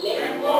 一二